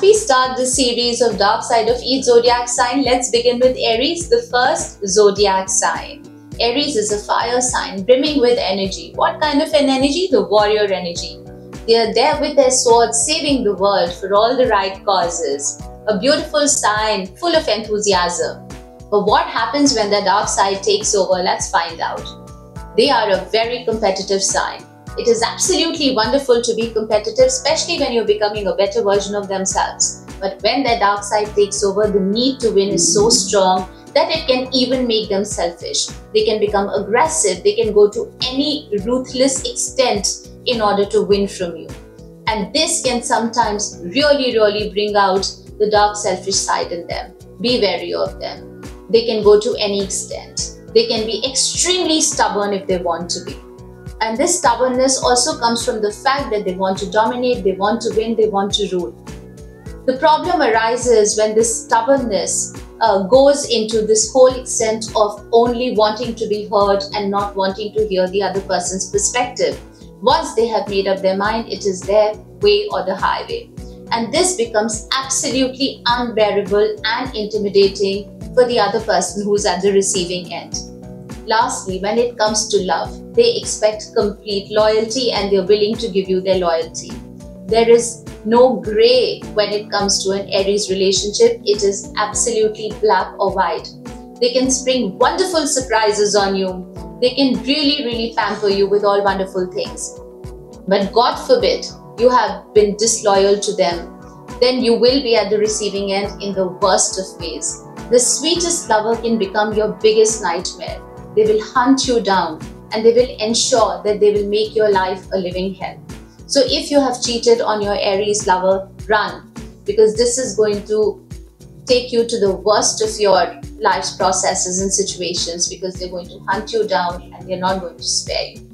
we start this series of Dark Side of each zodiac sign, let's begin with Aries, the first zodiac sign. Aries is a fire sign brimming with energy. What kind of an energy? The warrior energy. They are there with their swords saving the world for all the right causes. A beautiful sign full of enthusiasm. But what happens when the dark side takes over? Let's find out. They are a very competitive sign. It is absolutely wonderful to be competitive, especially when you're becoming a better version of themselves. But when their dark side takes over, the need to win is so strong that it can even make them selfish. They can become aggressive, they can go to any ruthless extent in order to win from you. And this can sometimes really, really bring out the dark, selfish side in them. Be wary of them. They can go to any extent. They can be extremely stubborn if they want to be. And this stubbornness also comes from the fact that they want to dominate, they want to win, they want to rule. The problem arises when this stubbornness uh, goes into this whole extent of only wanting to be heard and not wanting to hear the other person's perspective. Once they have made up their mind, it is their way or the highway. And this becomes absolutely unbearable and intimidating for the other person who's at the receiving end. Lastly, when it comes to love, they expect complete loyalty and they're willing to give you their loyalty. There is no gray when it comes to an Aries relationship. It is absolutely black or white. They can spring wonderful surprises on you. They can really, really pamper you with all wonderful things. But God forbid you have been disloyal to them, then you will be at the receiving end in the worst of ways. The sweetest lover can become your biggest nightmare. They will hunt you down and they will ensure that they will make your life a living hell. So if you have cheated on your Aries lover, run because this is going to take you to the worst of your life's processes and situations because they're going to hunt you down and they're not going to spare you.